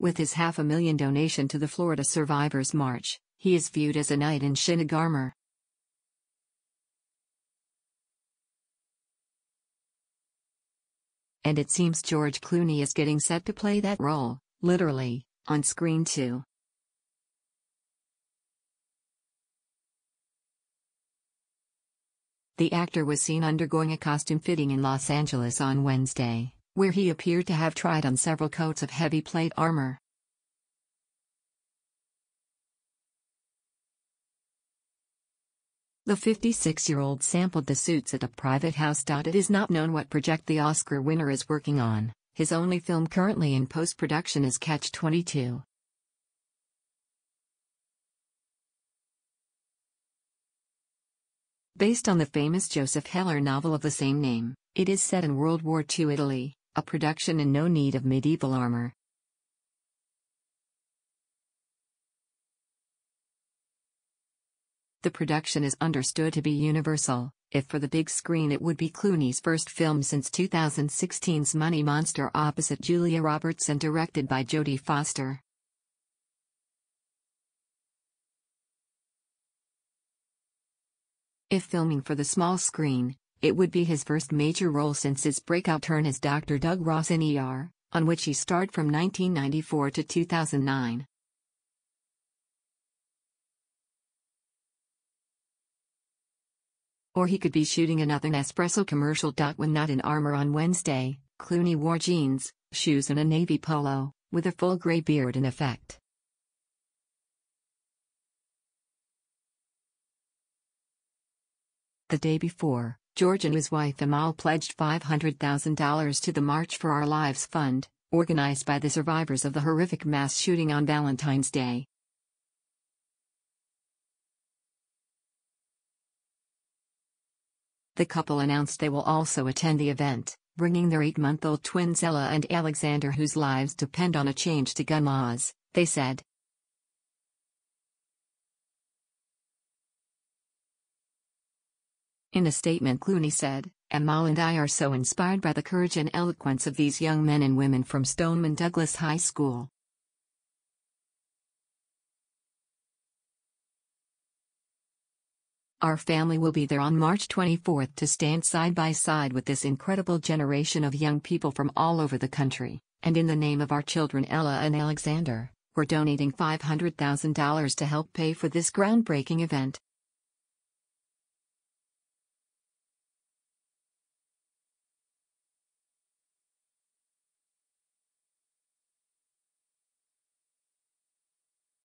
With his half a million donation to the Florida Survivors March, he is viewed as a knight in shinnig armor. And it seems George Clooney is getting set to play that role, literally, on screen too. The actor was seen undergoing a costume fitting in Los Angeles on Wednesday, where he appeared to have tried on several coats of heavy plate armor. The 56-year-old sampled the suits at a private house. It is not known what project the Oscar winner is working on. His only film currently in post-production is Catch 22. Based on the famous Joseph Heller novel of the same name, it is set in World War II Italy, a production in no need of medieval armor. The production is understood to be universal, if for the big screen it would be Clooney's first film since 2016's Money Monster opposite Julia Roberts and directed by Jodie Foster. If filming for the small screen, it would be his first major role since his breakout turn as Dr. Doug Ross in ER, on which he starred from 1994 to 2009. Or he could be shooting another Nespresso commercial. When not in armor on Wednesday, Clooney wore jeans, shoes, and a navy polo, with a full gray beard in effect. The day before, George and his wife Amal pledged $500,000 to the March for Our Lives Fund, organized by the survivors of the horrific mass shooting on Valentine's Day. The couple announced they will also attend the event, bringing their eight month old twins Ella and Alexander, whose lives depend on a change to gun laws, they said. In a statement, Clooney said, Amal and I are so inspired by the courage and eloquence of these young men and women from Stoneman Douglas High School. Our family will be there on March 24 to stand side by side with this incredible generation of young people from all over the country, and in the name of our children Ella and Alexander, we're donating $500,000 to help pay for this groundbreaking event.